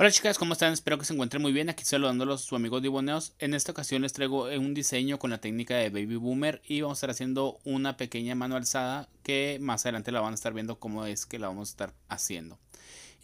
Hola chicas, ¿cómo están? Espero que se encuentren muy bien. Aquí saludándolos su amigo Diboneos. En esta ocasión les traigo un diseño con la técnica de Baby Boomer y vamos a estar haciendo una pequeña mano alzada que más adelante la van a estar viendo cómo es que la vamos a estar haciendo.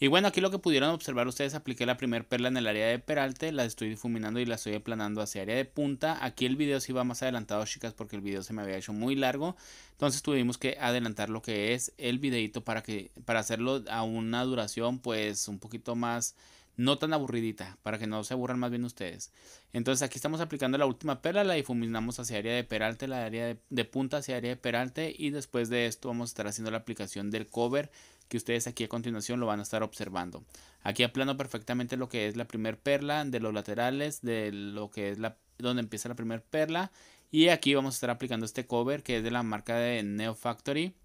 Y bueno, aquí lo que pudieron observar ustedes, apliqué la primera perla en el área de peralte, la estoy difuminando y la estoy aplanando hacia área de punta. Aquí el video sí va más adelantado, chicas, porque el video se me había hecho muy largo. Entonces tuvimos que adelantar lo que es el videito para, que, para hacerlo a una duración pues un poquito más no tan aburridita, para que no se aburran más bien ustedes. Entonces aquí estamos aplicando la última perla, la difuminamos hacia área de peralte, la área de, punta hacia área de peralte y después de esto vamos a estar haciendo la aplicación del cover que ustedes aquí a continuación lo van a estar observando. Aquí aplano perfectamente lo que es la primer perla de los laterales, de lo que es la donde empieza la primera perla y aquí vamos a estar aplicando este cover que es de la marca de Neo Factory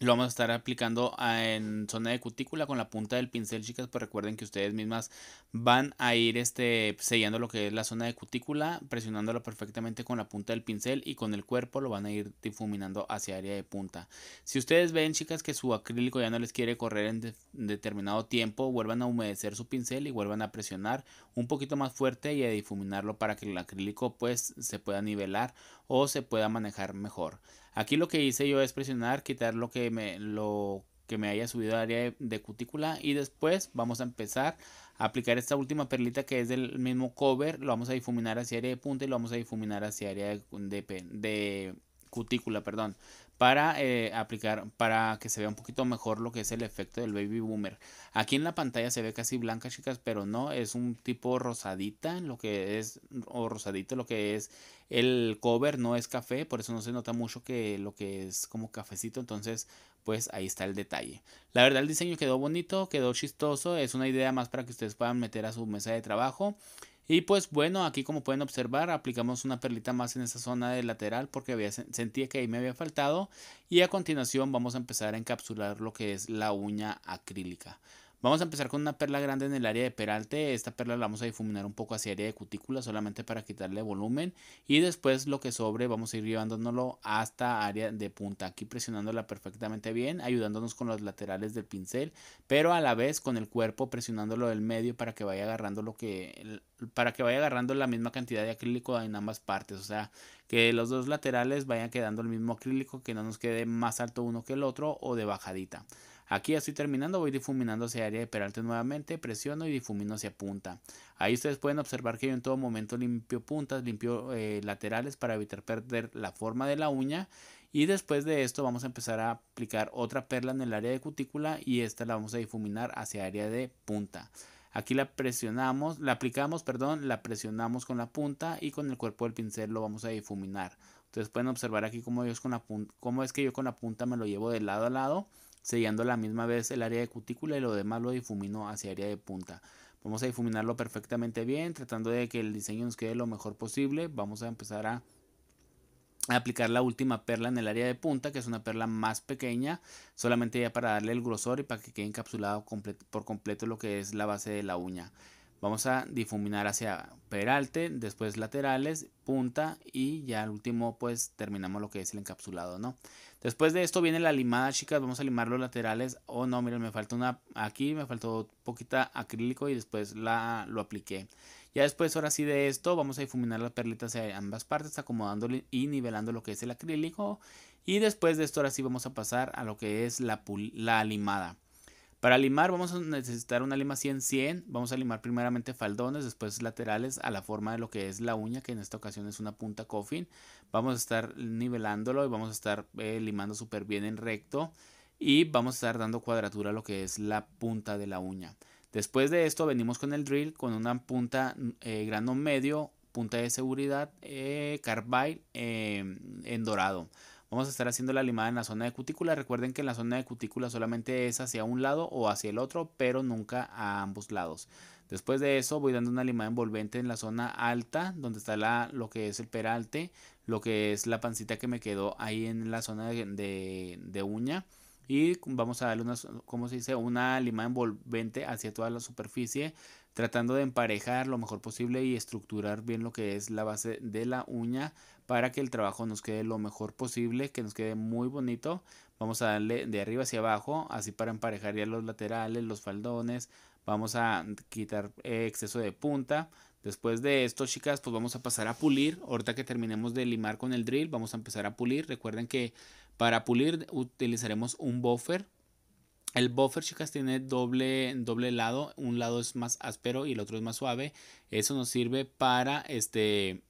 lo vamos a estar aplicando en zona de cutícula con la punta del pincel, chicas. Pues recuerden que ustedes mismas van a ir este, sellando lo que es la zona de cutícula, presionándolo perfectamente con la punta del pincel y con el cuerpo lo van a ir difuminando hacia área de punta. Si ustedes ven, chicas, que su acrílico ya no les quiere correr en determinado tiempo, vuelvan a humedecer su pincel y vuelvan a presionar un poquito más fuerte y a difuminarlo para que el acrílico pues se pueda nivelar o se pueda manejar mejor. Aquí lo que hice yo es presionar, quitar lo que me, lo que me haya subido al área de, cutícula y después vamos a empezar a aplicar esta última perlita que es del mismo cover, lo vamos a difuminar hacia área de punta y lo vamos a difuminar hacia área de, de cutícula, perdón, para eh, aplicar, para que se vea un poquito mejor lo que es el efecto del baby boomer. Aquí en la pantalla se ve casi blanca, chicas, pero no, es un tipo rosadita, lo que es, o rosadito, lo que es el cover, no es café, por eso no se nota mucho que lo que es como cafecito, entonces pues ahí está el detalle. La verdad el diseño quedó bonito, quedó chistoso, es una idea más para que ustedes puedan meter a su mesa de trabajo. Y pues bueno, aquí como pueden observar, aplicamos una perlita más en esa zona de lateral porque había, sentía que ahí me había faltado. Y a continuación vamos a empezar a encapsular lo que es la uña acrílica. Vamos a empezar con una perla grande en el área de peralte. Esta perla la vamos a difuminar un poco hacia área de cutícula solamente para quitarle volumen. Y después lo que sobre vamos a ir llevándolo hasta área de punta. Aquí presionándola perfectamente bien, ayudándonos con los laterales del pincel. Pero a la vez con el cuerpo presionándolo del medio para que vaya agarrando lo que... Para que vaya agarrando la misma cantidad de acrílico en ambas partes. O sea, que los dos laterales vayan quedando el mismo acrílico. Que no nos quede más alto uno que el otro o de bajadita. Aquí ya estoy terminando, voy difuminando hacia área de peralte nuevamente, presiono y difumino hacia punta. Ahí ustedes pueden observar que yo en todo momento limpio puntas, limpio eh, laterales para evitar perder la forma de la uña. Y después de esto vamos a empezar a aplicar otra perla en el área de cutícula y esta la vamos a difuminar hacia área de punta. Aquí la presionamos, la aplicamos, perdón, la presionamos con la punta y con el cuerpo del pincel lo vamos a difuminar. Ustedes pueden observar aquí cómo, yo con la cómo es que yo con la punta me lo llevo de lado a lado sellando a la misma vez el área de cutícula y lo demás lo difumino hacia área de punta. Vamos a difuminarlo perfectamente bien, tratando de que el diseño nos quede lo mejor posible. Vamos a empezar a aplicar la última perla en el área de punta, que es una perla más pequeña, solamente ya para darle el grosor y para que quede encapsulado por completo lo que es la base de la uña. Vamos a difuminar hacia peralte, después laterales, punta y ya al último pues terminamos lo que es el encapsulado, ¿no? Después de esto viene la limada, chicas, vamos a limar los laterales. Oh no, miren, me falta una aquí, me faltó poquita acrílico y después la lo apliqué. Ya después, ahora sí de esto, vamos a difuminar las perlitas hacia ambas partes, acomodando y nivelando lo que es el acrílico. Y después de esto, ahora sí vamos a pasar a lo que es la, la limada. Para limar vamos a necesitar una lima 100-100. Vamos a limar primeramente faldones, después laterales a la forma de lo que es la uña, que en esta ocasión es una punta coffin. Vamos a estar nivelándolo y vamos a estar eh, limando súper bien en recto. Y vamos a estar dando cuadratura a lo que es la punta de la uña. Después de esto venimos con el drill con una punta eh, grano medio, punta de seguridad, eh, carbide en dorado. Vamos a estar haciendo la limada en la zona de cutícula. Recuerden que en la zona de cutícula solamente es hacia un lado o hacia el otro, pero nunca a ambos lados. Después de eso voy dando una limada envolvente en la zona alta, donde está la, lo que es el peralte, lo que es la pancita que me quedó ahí en la zona de, de, uña. Y vamos a darle una, ¿cómo se dice? una limada envolvente hacia toda la superficie, tratando de emparejar lo mejor posible y estructurar bien lo que es la base de la uña para que el trabajo nos quede lo mejor posible, que nos quede muy bonito. Vamos a darle de arriba hacia abajo, así para emparejar ya los laterales, los faldones. Vamos a quitar eh, exceso de punta. Después de esto, chicas, pues vamos a pasar a pulir. Ahorita que terminemos de limar con el drill, vamos a empezar a pulir. Recuerden que para pulir utilizaremos un buffer. El buffer, chicas, tiene doble, doble lado. Un lado es más áspero y el otro es más suave. Eso nos sirve para este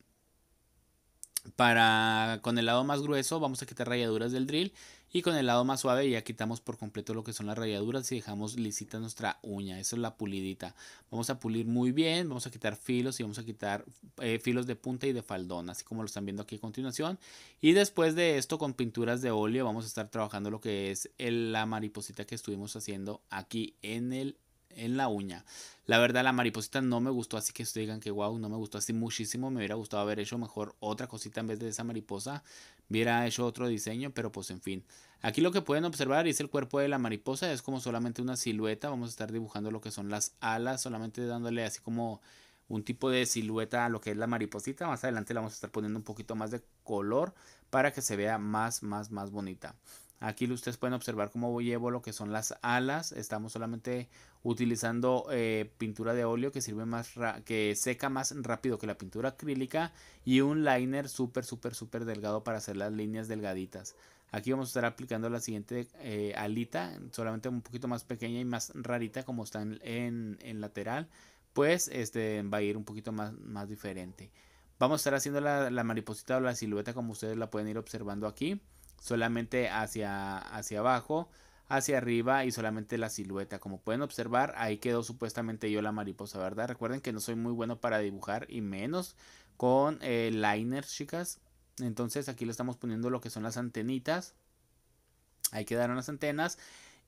para con el lado más grueso vamos a quitar rayaduras del drill y con el lado más suave ya quitamos por completo lo que son las rayaduras y dejamos lisita nuestra uña. Eso es la pulidita. Vamos a pulir muy bien, vamos a quitar filos y vamos a quitar eh, filos de punta y de faldón, así como lo están viendo aquí a continuación. Y después de esto con pinturas de óleo vamos a estar trabajando lo que es la mariposita que estuvimos haciendo aquí en el en la uña. La verdad la mariposita no me gustó, así que ustedes digan que wow, no me gustó así muchísimo. Me hubiera gustado haber hecho mejor otra cosita en vez de esa mariposa. Hubiera hecho otro diseño, pero pues en fin. Aquí lo que pueden observar es el cuerpo de la mariposa, es como solamente una silueta. Vamos a estar dibujando lo que son las alas, solamente dándole así como un tipo de silueta a lo que es la mariposita. Más adelante le vamos a estar poniendo un poquito más de color para que se vea más, más, más bonita. Aquí ustedes pueden observar cómo llevo lo que son las alas. Estamos solamente utilizando eh, pintura de óleo que sirve más que seca más rápido que la pintura acrílica y un liner súper súper súper delgado para hacer las líneas delgaditas. Aquí vamos a estar aplicando la siguiente eh, alita, solamente un poquito más pequeña y más rarita como está en, lateral. Pues este va a ir un poquito más, más diferente. Vamos a estar haciendo la, la mariposita o la silueta como ustedes la pueden ir observando aquí solamente hacia, hacia abajo, hacia arriba y solamente la silueta. Como pueden observar, ahí quedó supuestamente yo la mariposa, ¿verdad? Recuerden que no soy muy bueno para dibujar y menos con eh, liners, chicas. Entonces aquí le estamos poniendo lo que son las antenitas. Ahí quedaron las antenas.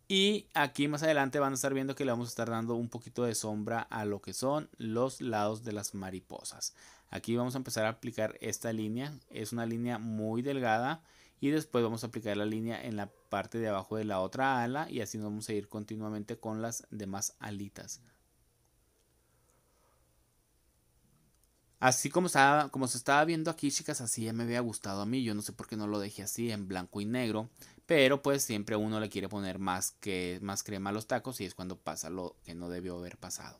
Y aquí más adelante van a estar viendo que le vamos a estar dando un poquito de sombra a lo que son los lados de las mariposas. Aquí vamos a empezar a aplicar esta línea. Es una línea muy delgada y después vamos a aplicar la línea en la parte de abajo de la otra ala y así nos vamos a ir continuamente con las demás alitas. Así como, como se estaba viendo aquí, chicas, así ya me había gustado a mí. Yo no sé por qué no lo dejé así en blanco y negro. Pero pues siempre uno le quiere poner más, que, más crema a los tacos y es cuando pasa lo que no debió haber pasado.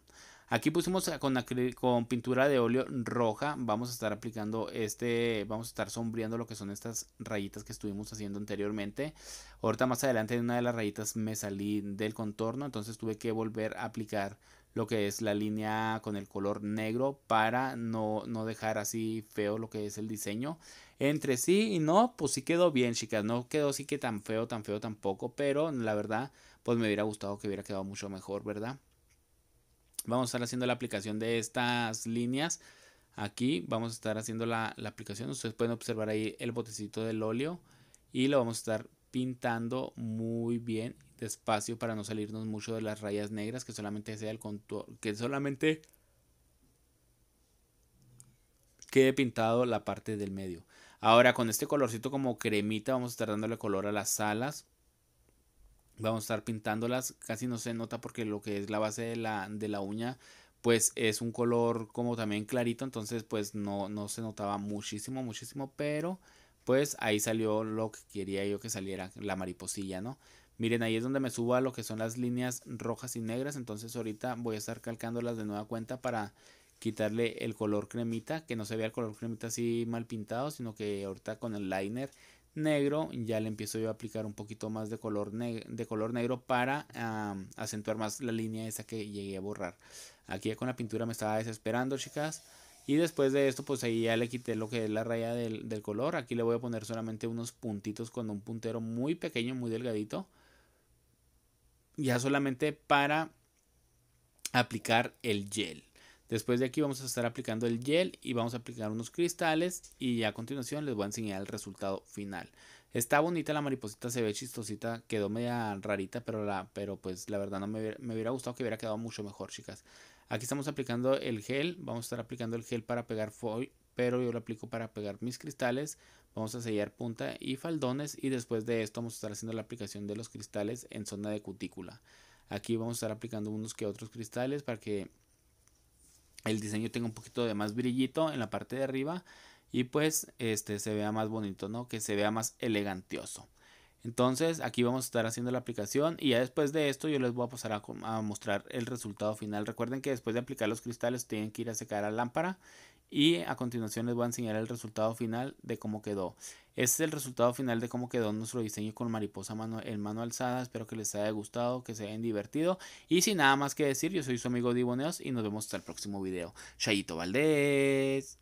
Aquí pusimos con, pintura de óleo roja. Vamos a estar aplicando este, vamos a estar sombreando lo que son estas rayitas que estuvimos haciendo anteriormente. Ahorita más adelante en una de las rayitas me salí del contorno, entonces tuve que volver a aplicar lo que es la línea con el color negro para no, no dejar así feo lo que es el diseño. Entre sí y no, pues sí quedó bien, chicas. No quedó así que tan feo, tan feo tampoco, pero la verdad, pues me hubiera gustado que hubiera quedado mucho mejor, ¿verdad? Vamos a estar haciendo la aplicación de estas líneas. Aquí vamos a estar haciendo la, aplicación. Ustedes pueden observar ahí el botecito del óleo. Y lo vamos a estar pintando muy bien, despacio, para no salirnos mucho de las rayas negras. Que solamente sea el contour, que solamente quede pintado la parte del medio. Ahora con este colorcito como cremita vamos a estar dándole color a las alas. Vamos a estar pintándolas, casi no se nota porque lo que es la base de la, de la uña pues es un color como también clarito, entonces pues no, no se notaba muchísimo, muchísimo, pero pues ahí salió lo que quería yo que saliera, la mariposilla, ¿no? Miren, ahí es donde me subo a lo que son las líneas rojas y negras, entonces ahorita voy a estar calcándolas de nueva cuenta para quitarle el color cremita, que no se vea el color cremita así mal pintado, sino que ahorita con el liner negro ya le empiezo yo a aplicar un poquito más de color, de color negro para acentuar más la línea esa que llegué a borrar. Aquí ya con la pintura me estaba desesperando chicas y después de esto pues ahí ya le quité lo que es la raya del, del color. Aquí le voy a poner solamente unos puntitos con un puntero muy pequeño muy delgadito ya solamente para aplicar el gel Después de aquí vamos a estar aplicando el gel y vamos a aplicar unos cristales y a continuación les voy a enseñar el resultado final. Está bonita la mariposita, se ve chistosita, quedó media rarita, pero, la, pero pues la verdad no me, me hubiera gustado que hubiera quedado mucho mejor, chicas. Aquí estamos aplicando el gel, vamos a estar aplicando el gel para pegar foil, pero yo lo aplico para pegar mis cristales. Vamos a sellar punta y faldones y después de esto vamos a estar haciendo la aplicación de los cristales en zona de cutícula. Aquí vamos a estar aplicando unos que otros cristales para que el diseño tenga un poquito de más brillito en la parte de arriba y pues este se vea más bonito, ¿no? Que se vea más elegantioso. Entonces aquí vamos a estar haciendo la aplicación y ya después de esto yo les voy a pasar a, mostrar el resultado final. Recuerden que después de aplicar los cristales tienen que ir a secar la lámpara y a continuación les voy a enseñar el resultado final de cómo quedó. Este es el resultado final de cómo quedó nuestro diseño con mariposa en mano alzada. Espero que les haya gustado, que se hayan divertido. Y sin nada más que decir, yo soy su amigo Diboneos y nos vemos hasta el próximo video. Chayito Valdés.